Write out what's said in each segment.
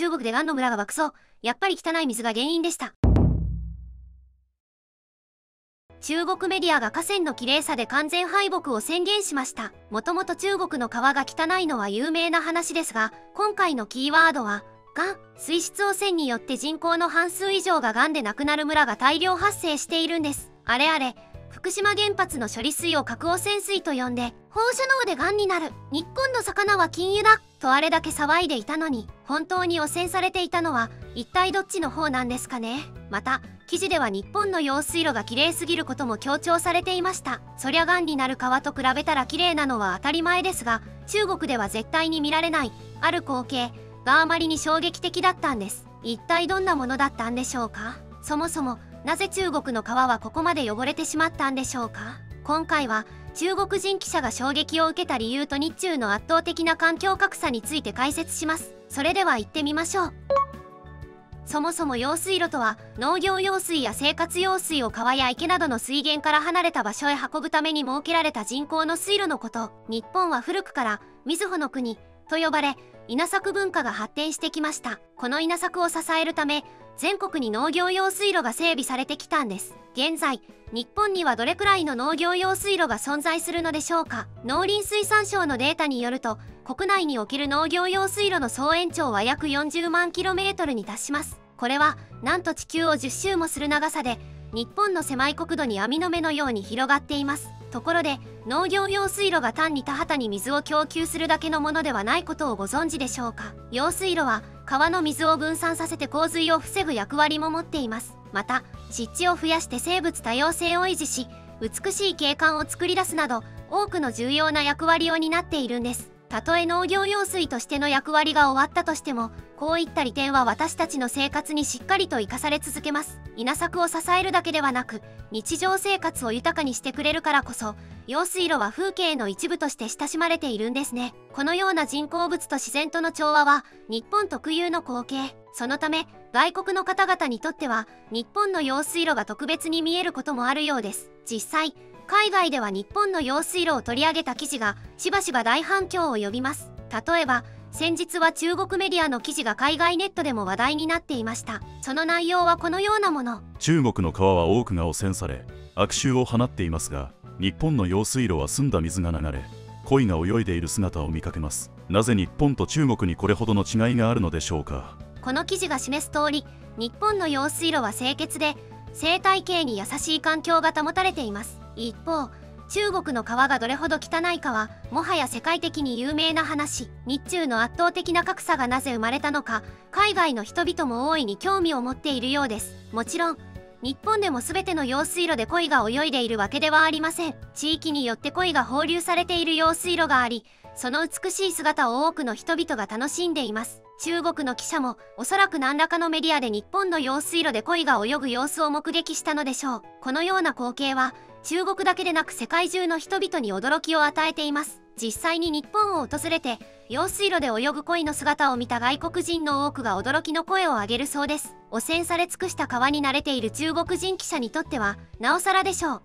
中国でガンの村が爆走やっぱり汚い水が原因でした。中国メディアが河川の綺麗さで完全敗北を宣言しました。もともと中国の川が汚いのは有名な話ですが今回のキーワードはがん水質汚染によって人口の半数以上ががんで亡くなる村が大量発生しているんです。あれあれ福島原発の処理水を核汚染水と呼んで放射能でがんになる。日本の魚は禁輸だ。とあれだけ騒いでいたのに本当に汚染されていたのは一体どっちの方なんですかね。また記事では日本の用水路が綺麗すぎることも強調されていました。そりゃがんになる川と比べたら綺麗なのは当たり前ですが中国では絶対に見られないある光景があまりに衝撃的だったんです。一体どんなものだったんでしょうか。そもそもなぜ中国の川はここまで汚れてしまったんでしょうか。今回は中国人記者が衝撃を受けた理由と日中の圧倒的な環境格差について解説します。それでは行ってみましょう。そもそも用水路とは農業用水や生活用水を川や池などの水源から離れた場所へ運ぶために設けられた人工の水路のこと。日本は古くから瑞穂の国と呼ばれ稲作文化が発展してきました。この稲作を支えるため全国に農業用水路が整備されてきたんです。現在日本にはどれくらいの農業用水路が存在するのでしょうか。農林水産省のデータによると国内における農業用水路の総延長は約40万 km に達します。これはなんと地球を10周もする長さで日本の狭い国土に網の目のように広がっています。ところで農業用水路が単に田畑に水を供給するだけのものではないことをご存知でしょうか？用水路は川の水を分散させて洪水を防ぐ役割も持っています。また湿地を増やして生物多様性を維持し美しい景観を作り出すなど多くの重要な役割を担っているんです。たとえ農業用水としての役割が終わったとしてもこういった利点は私たちの生活にしっかりと生かされ続けます。稲作を支えるだけではなく日常生活を豊かにしてくれるからこそ用水路は風景の一部として親しまれているんですね。このような人工物と自然との調和は日本特有の光景。そのため外国の方々にとっては日本の用水路が特別に見えることもあるようです。実際海外では日本の用水路を取り上げた記事がしばしば大反響を呼びます。例えば先日は中国メディアの記事が海外ネットでも話題になっていました。その内容はこのようなもの。中国の川は多くが汚染され悪臭を放っていますが日本の用水路は澄んだ水が流れ鯉が泳いでいる姿を見かけます。なぜ日本と中国にこれほどの違いがあるのでしょうか？この記事が示す通り日本の用水路は清潔で生態系に優しい環境が保たれています一方中国の川がどれほど汚いかはもはや世界的に有名な話。日中の圧倒的な格差がなぜ生まれたのか海外の人々も大いに興味を持っているようです。もちろん日本でも全ての用水路で鯉が泳いでいるわけではありません。地域によって鯉が放流されている用水路がありその美しい姿を多くの人々が楽しんでいます。中国の記者もおそらく何らかのメディアで日本の用水路で鯉が泳ぐ様子を目撃したのでしょう。このような光景は中国だけでなく世界中の人々に驚きを与えています。実際に日本を訪れて用水路で泳ぐ鯉の姿を見た外国人の多くが驚きの声を上げるそうです。汚染され尽くした川に慣れている中国人記者にとってはなおさらでしょう。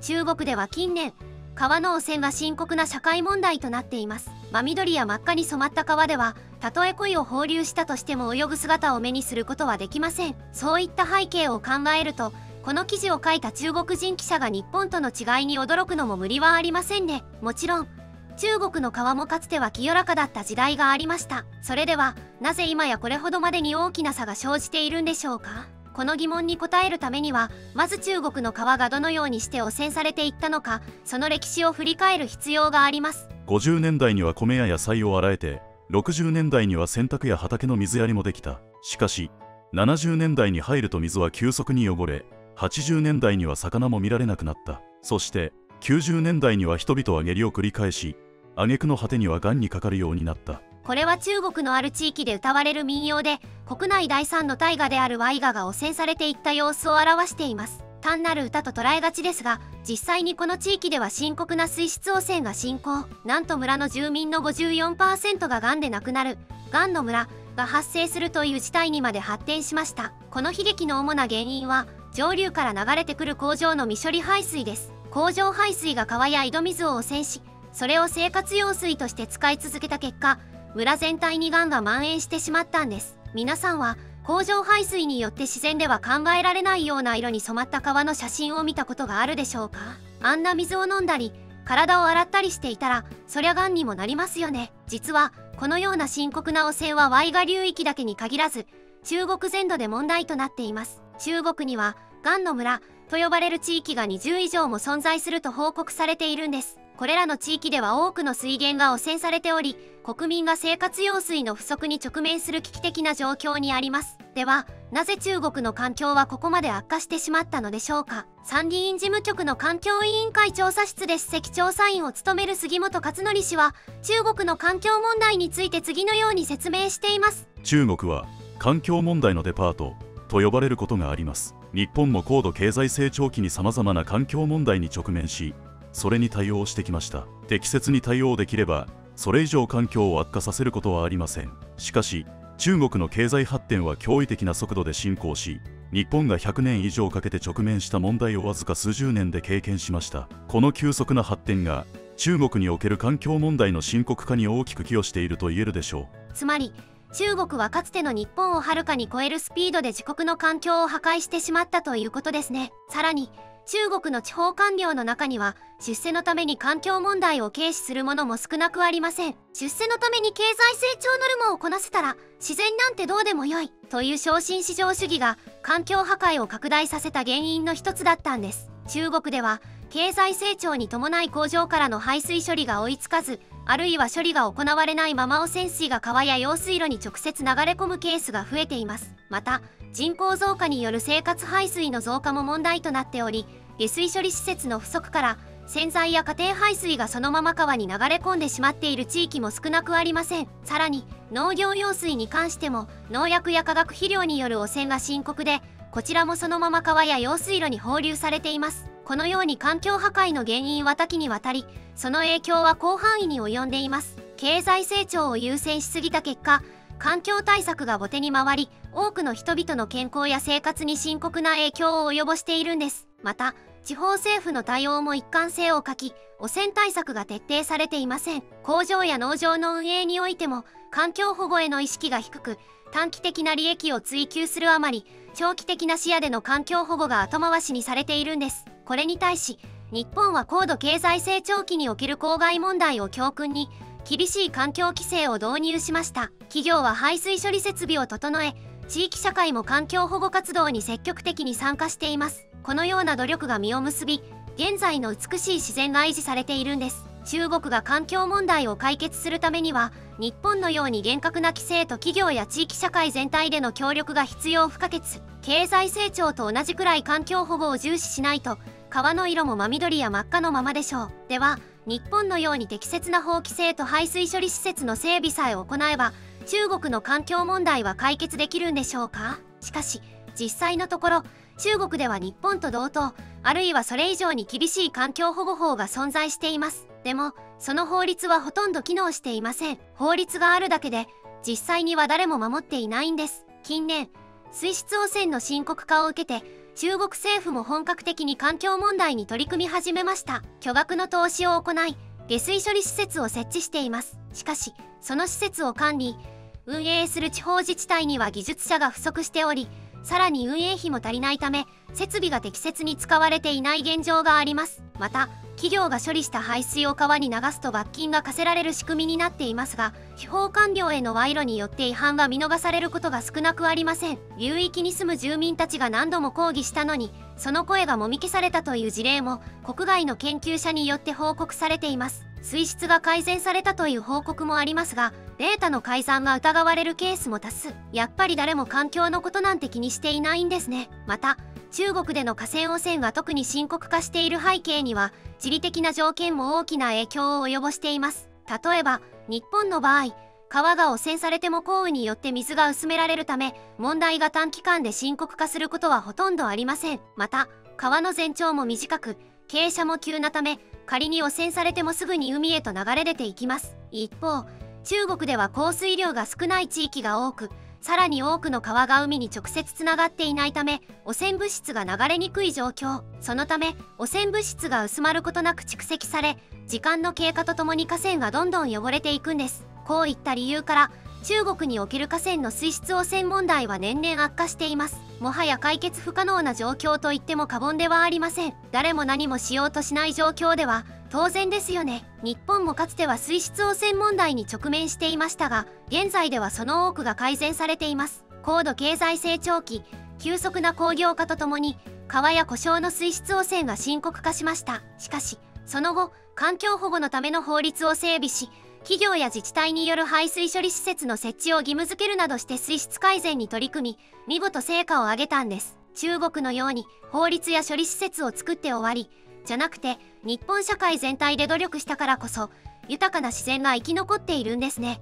中国では近年川の汚染が深刻な社会問題となっています。真緑や真っ赤に染まった川ではたとえ鯉を放流したとしても泳ぐ姿を目にすることはできません。そういった背景を考えるとこの記事を書いた中国人記者が日本との違いに驚くのも無理はありませんね。もちろん中国の川もかつては清らかだった時代がありました。それではなぜ今やこれほどまでに大きな差が生じているんでしょうか？この疑問に答えるためにはまず中国の川がどのようにして汚染されていったのかその歴史を振り返る必要があります。50年代には米や野菜を洗えて60年代には洗濯や畑の水やりもできた。しかし70年代に入ると水は急速に汚れ80年代には魚も見られなくなった。そして90年代には人々は下痢を繰り返し挙句の果てには癌にかかるようになった。これは中国のある地域で歌われる民謡で国内第三の大河であるワイガが汚染されていった様子を表しています。単なる歌と捉えがちですが実際にこの地域では深刻な水質汚染が進行。なんと村の住民の54%が癌で亡くなる。癌の村が発生するという事態にまで発展しました。この悲劇の主な原因は上流から流れてくる工場の未処理排水です。工場排水が川や井戸水を汚染しそれを生活用水として使い続けた結果村全体にがんが蔓延してしまったんです。皆さんは工場排水によって自然では考えられないような色に染まった川の写真を見たことがあるでしょうか？あんな水を飲んだり体を洗ったりしていたらそりゃがんにもなりますよね。実はこのような深刻な汚染はワイガ流域だけに限らず中国全土で問題となっています。中国にはがんの村と呼ばれる地域が20以上も存在すると報告されているんです。これらの地域では多くの水源が汚染されており国民が生活用水の不足に直面する危機的な状況にあります。ではなぜ中国の環境はここまで悪化してしまったのでしょうか。参議院事務局の環境委員会調査室で首席調査員を務める杉本勝則氏は中国の環境問題について次のように説明しています。中国は環境問題のデパートと呼ばれることがあります。日本も高度経済成長期にさまざまな環境問題に直面しそれに対応してきました。適切に対応できればそれ以上環境を悪化させることはありません。しかし中国の経済発展は驚異的な速度で進行し日本が100年以上かけて直面した問題をわずか数十年で経験しました。この急速な発展が中国における環境問題の深刻化に大きく寄与していると言えるでしょう。つまり中国はかつての日本をはるかに超えるスピードで自国の環境を破壊してしまったということですね。さらに中国の地方官僚の中には出世のために環境問題を軽視する者も少なくありません。出世のために経済成長ノルマをこなせたら自然なんてどうでもよいという昇進至上主義が環境破壊を拡大させた原因の一つだったんです。中国では経済成長に伴い工場からの排水処理が追いつかずあるいは処理が行われないまま汚染水が川や用水路に直接流れ込むケースが増えています。また人口増加による生活排水の増加も問題となっており下水処理施設の不足から洗剤や家庭排水がそのまま川に流れ込んでしまっている地域も少なくありません。さらに農業用水に関しても農薬や化学肥料による汚染が深刻でこちらもそのまま川や用水路に放流されています。このように環境破壊の原因は多岐にわたりその影響は広範囲に及んでいます。経済成長を優先しすぎた結果環境対策が後手に回り多くの人々の健康や生活に深刻な影響を及ぼしているんです。また地方政府の対応も一貫性を欠き汚染対策が徹底されていません。工場や農場の運営においても環境保護への意識が低く短期的な利益を追求するあまり長期的な視野での環境保護が後回しにされているんです。これに対し日本は高度経済成長期における公害問題を教訓に厳しい環境規制を導入しました。企業は排水処理設備を整え地域社会も環境保護活動に積極的に参加しています。このような努力が実を結び現在の美しい自然が維持されているんです。中国が環境問題を解決するためには日本のように厳格な規制と企業や地域社会全体での協力が必要不可欠。経済成長と同じくらい環境保護を重視しないと川の色も真緑や真っ赤のままでしょう。では日本のように適切な法規制と排水処理施設の整備さえ行えば中国の環境問題は解決できるんでしょうか？しかし実際のところ中国では日本と同等あるいはそれ以上に厳しい環境保護法が存在しています。でもその法律はほとんど機能していません。法律があるだけで実際には誰も守っていないんです。近年水質汚染の深刻化を受けて中国政府も本格的に環境問題に取り組み始めました。巨額の投資を行い下水処理施設を設置しています。しかしその施設を管理運営する地方自治体には技術者が不足しておりさらに運営費も足りないため設備が適切に使われていない現状があります。また企業が処理した排水を川に流すと罰金が課せられる仕組みになっていますが地方官僚への賄賂によって違反が見逃されることが少なくありません。流域に住む住民たちが何度も抗議したのにその声がもみ消されたという事例も国外の研究者によって報告されています。水質が改善されたという報告もありますがデータの改ざんが疑われるケースも多数。やっぱり誰も環境のことなんて気にしていないんですね。また中国での河川汚染が特に深刻化している背景には地理的な条件も大きな影響を及ぼしています。例えば日本の場合川が汚染されても降雨によって水が薄められるため問題が短期間で深刻化することはほとんどありません。また川の全長も短く傾斜も急なため仮に汚染されてもすぐに海へと流れ出ていきます。一方中国では降水量が少ない地域が多くさらに多くの川が海に直接つながっていないため汚染物質が流れにくい状況。そのため汚染物質が薄まることなく蓄積され時間の経過とともに河川がどんどん汚れていくんです。こういった理由から中国における河川の水質汚染問題は年々悪化しています。もはや解決不可能な状況と言っても過言ではありません。誰も何もしようとしない状況では当然ですよね。日本もかつては水質汚染問題に直面していましたが現在ではその多くが改善されています。高度経済成長期急速な工業化とともに川や故障の水質汚染が深刻化しました。しかしその後環境保護のための法律を整備し企業や自治体による排水処理施設の設置を義務付けるなどして水質改善に取り組み見事成果を上げたんです。中国のように法律や処理施設を作って終わりじゃなくて日本社会全体で努力したからこそ豊かな自然が生き残っているんですね。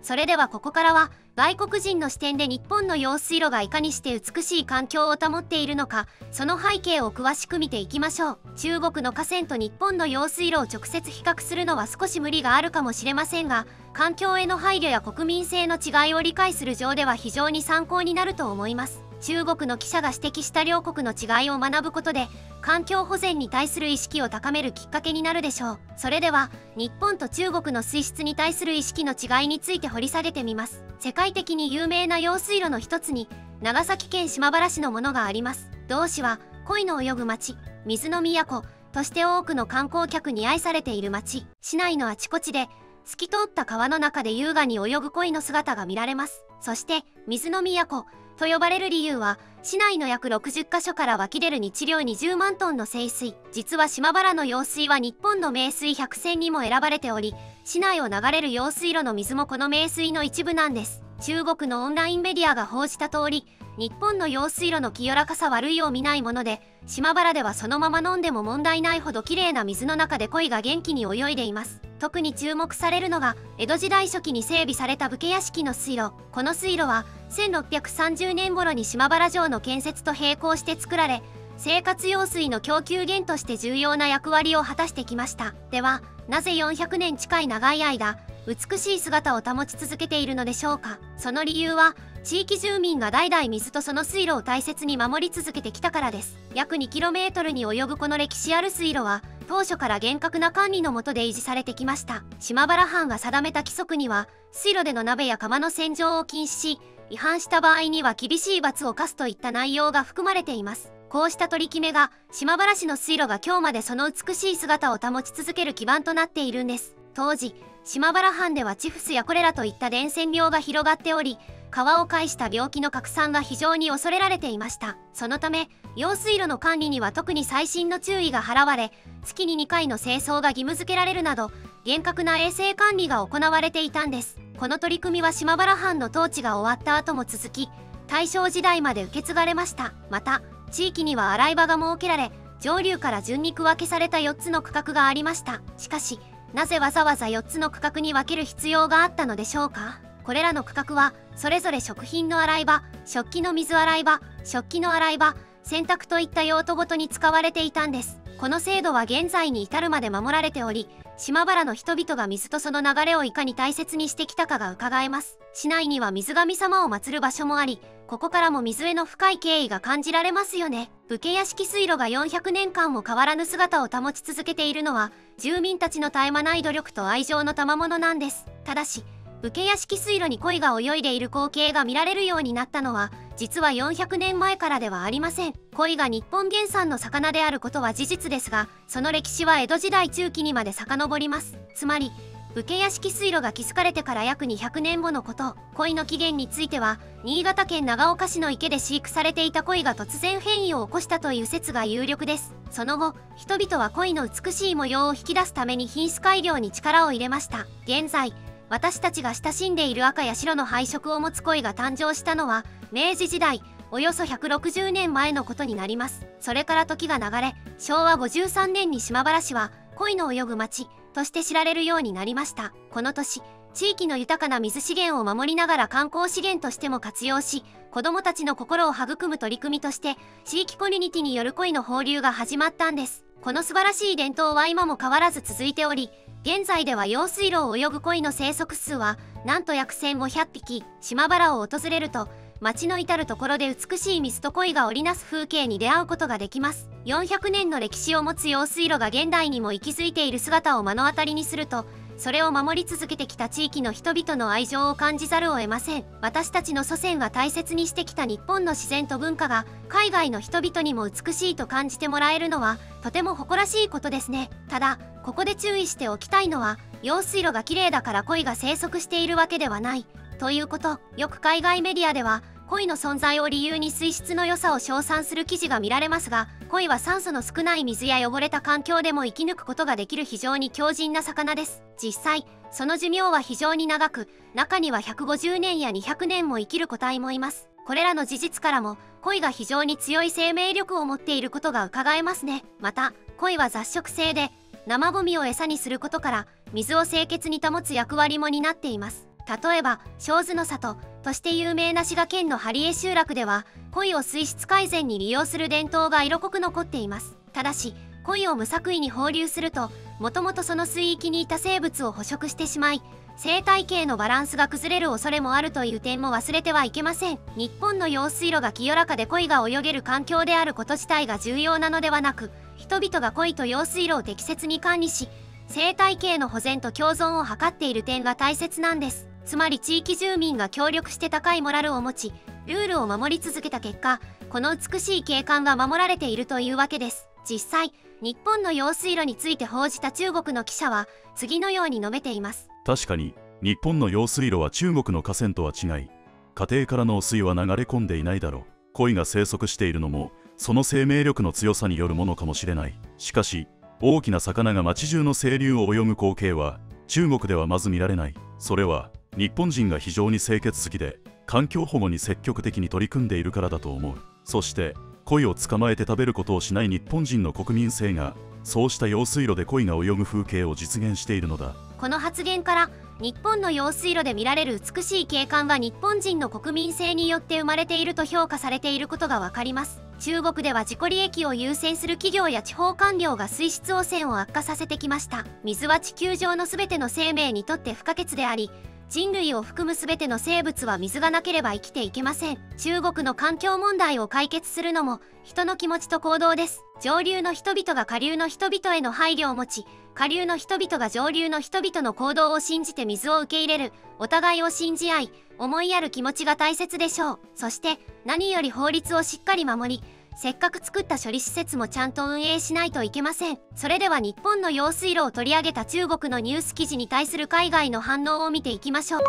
それではここからは外国人の視点で日本の用水路がいかにして美しい環境を保っているのかその背景を詳しく見ていきましょう。中国の河川と日本の用水路を直接比較するのは少し無理があるかもしれませんが環境への配慮や国民性の違いを理解する上では非常に参考になると思います。中国の記者が指摘した両国の違いを学ぶことで環境保全に対する意識を高めるきっかけになるでしょう。それでは日本と中国の水質に対する意識の違いについて掘り下げてみます。世界的に有名な用水路の一つに長崎県島原市のものがあります。同市は恋の泳ぐ町。水の都。として多くの観光客に愛されている町。市内のあちこちで透き通った川の中で優雅に泳ぐ鯉の姿が見られます。そして水の都。と呼ばれる理由は市内の約60カ所から湧き出る日量20万トンの清水。実は島原の用水は日本の名水百選にも選ばれており市内を流れる用水路の水もこの名水の一部なんです。中国のオンラインメディアが報じた通り日本の用水路の清らかさ悪いを見ないもので島原ではそのまま飲んでも問題ないほど綺麗な水の中で鯉が元気に泳いでいます。特に注目されるのが江戸時代初期に整備された武家屋敷の水路。この水路は1630年頃に島原城の建設と並行して作られ生活用水の供給源として重要な役割を果たしてきました。ではなぜ400年近い長い間美しい姿を保ち続けているのでしょうか。その理由は地域住民が代々水とその水路を大切に守り続けてきたからです。約 2km に及ぶこの歴史ある水路は当初から厳格な管理の下で維持されてきました。島原藩が定めた規則には水路での鍋や釜の洗浄を禁止し違反した場合には厳しい罰を科すといった内容が含まれています。こうした取り決めが島原市の水路が今日までその美しい姿を保ち続ける基盤となっているんです。当時島原藩ではチフスやコレラといった伝染病が広がっており川を介した病気の拡散が非常に恐れられていました。そのため用水路の管理には特に細心の注意が払われ月に2回の清掃が義務付けられるなど厳格な衛生管理が行われていたんです。この取り組みは島原藩の統治が終わった後も続き大正時代まで受け継がれました。また地域には洗い場が設けられ上流から順に区分けされた4つの区画がありました。しかしなぜわざわざ4つの区画に分ける必要があったのでしょうか？これらの区画はそれぞれ食品の洗い場食器の水洗い場食器の洗い場洗濯といった用途ごとに使われていたんです。この制度は現在に至るまで守られており島原の人々が水とその流れをいかに大切にしてきたかが伺えます。市内には水神様を祀る場所もありここからも水への深い敬意が感じられますよね。武家屋敷水路が400年間も変わらぬ姿を保ち続けているのは住民たちの絶え間ない努力と愛情の賜物なんです。ただし武家屋敷水路に鯉が泳いでいる光景が見られるようになったのは実は400年前からではありません。鯉が日本原産の魚であることは事実ですがその歴史は江戸時代中期にまで遡ります。つまり武家屋敷水路が築かれてから約200年後のこと。鯉の起源については新潟県長岡市の池で飼育されていた鯉が突然変異を起こしたという説が有力です。その後人々は鯉の美しい模様を引き出すために品種改良に力を入れました。現在私たちが親しんでいる赤や白の配色を持つ鯉が誕生したのは明治時代およそ160年前のことになります。それから時が流れ昭和53年に島原市は鯉の泳ぐ町として知られるようになりました。この年地域の豊かな水資源を守りながら観光資源としても活用し子どもたちの心を育む取り組みとして地域コミュニティによる鯉の放流が始まったんです。この素晴らしい伝統は今も変わらず続いており現在では用水路を泳ぐ鯉の生息数はなんと約1500匹島原を訪れると町の至る所で美しい水と鯉が織りなす風景に出会うことができます。400年の歴史を持つ用水路が現代にも息づいている姿を目の当たりにするとそれを守り続けてきた地域の人々の愛情を感じざるを得ません。私たちの祖先が大切にしてきた日本の自然と文化が海外の人々にも美しいと感じてもらえるのはとても誇らしいことですね。ただここで注意しておきたいのは用水路が綺麗だから鯉が生息しているわけではない。ということ。よく海外メディアでは鯉の存在を理由に水質の良さを称賛する記事が見られますが鯉は酸素の少ない水や汚れた環境でも生き抜くことができる非常に強靭な魚です。実際その寿命は非常に長く中には150年や200年も生きる個体もいます。これらの事実からも鯉が非常に強い生命力を持っていることが伺えますね。また鯉は雑食性で生ゴミを餌にすることから水を清潔に保つ役割も担っています。例えば小津の里として有名な滋賀県の針江集落では鯉を水質改善に利用する伝統が色濃く残っています。ただし鯉を無作為に放流するともともとその水域にいた生物を捕食してしまい生態系のバランスが崩れる恐れもあるという点も忘れてはいけません。日本の用水路が清らかで鯉が泳げる環境であること自体が重要なのではなく人々が鯉と用水路を適切に管理し生態系の保全と共存を図っている点が大切なんです。つまり地域住民が協力して高いモラルを持ちルールを守り続けた結果この美しい景観が守られているというわけです。実際日本の用水路について報じた中国の記者は次のように述べています。確かに日本の用水路は中国の河川とは違い家庭からの汚水は流れ込んでいないだろう。鯉が生息しているのもその生命力の強さによるものかもしれない。しかし大きな魚が街中の清流を泳ぐ光景は中国ではまず見られない。それは日本人が非常に清潔好きで環境保護に積極的に取り組んでいるからだと思う。そして鯉を捕まえて食べることをしない日本人の国民性がそうした用水路で鯉が泳ぐ風景を実現しているのだ。この発言から日本の用水路で見られる美しい景観は日本人の国民性によって生まれていると評価されていることがわかります。中国では自己利益を優先する企業や地方官僚が水質汚染を悪化させてきました水は地球上の全ての生命にとって不可欠であり人類を含む全ての生物は水がなければ生きていけません。中国の環境問題を解決するのも人の気持ちと行動です。上流の人々が下流の人々への配慮を持ち下流の人々が上流の人々の行動を信じて水を受け入れるお互いを信じ合い思いやる気持ちが大切でしょう。そして何より法律をしっかり守りせっかく作った処理施設もちゃんと運営しないといけません。それでは日本の用水路を取り上げた中国のニュース記事に対する海外の反応を見ていきましょう。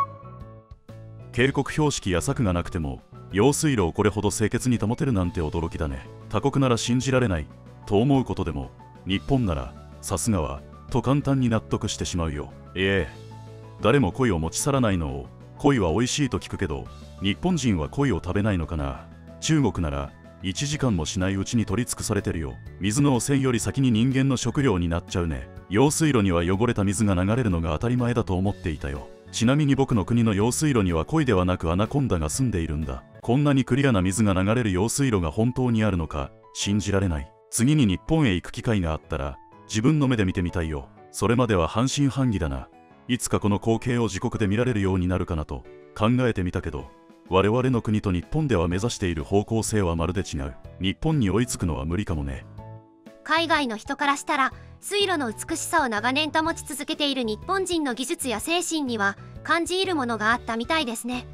警告標識や柵がなくても用水路をこれほど清潔に保てるなんて驚きだね。他国なら信じられない。と思うことでも日本ならさすがはと簡単に納得してしまうよ。ええ。誰も鯉を持ち去らないのを鯉は美味しいと聞くけど日本人は鯉を食べないのかな。中国なら1時間もしないうちに取り尽くされてるよ。水の汚染より先に人間の食料になっちゃうね。用水路には汚れた水が流れるのが当たり前だと思っていたよ。ちなみに僕の国の用水路には鯉ではなくアナコンダが住んでいるんだ。こんなにクリアな水が流れる用水路が本当にあるのか信じられない。次に日本へ行く機会があったら自分の目で見てみたいよ。それまでは半信半疑だな。いつかこの光景を自国で見られるようになるかなと考えてみたけど我々の国と日本では目指している方向性はまるで違う。日本に追いつくのは無理かもね。海外の人からしたら水路の美しさを長年保ち続けている日本人の技術や精神には感じ入るものがあったみたいですね。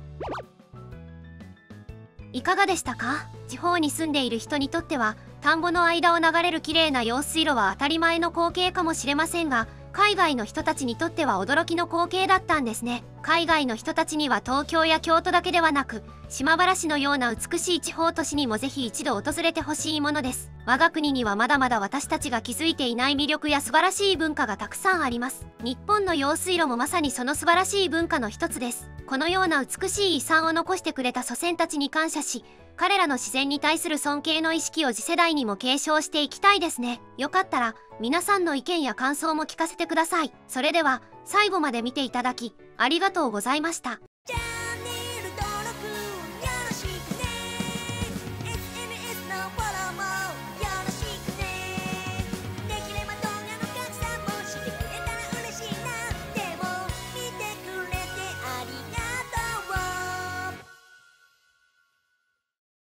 いかがでしたか？地方に住んでいる人にとっては田んぼの間を流れる綺麗な用水路は当たり前の光景かもしれませんが海外の人たちにとっては驚きの光景だったんですね。海外の人たちには東京や京都だけではなく島原市のような美しい地方都市にもぜひ一度訪れてほしいものです。我が国にはまだまだ私たちが気づいていない魅力や素晴らしい文化がたくさんあります。日本の用水路もまさにその素晴らしい文化の一つです。このような美しい遺産を残してくれた祖先たちに感謝し彼らの自然に対する尊敬の意識を次世代にも継承していきたいですね。よかったら皆さんの意見や感想も聞かせてください。それでは最後まで見ていただきありがとうございました。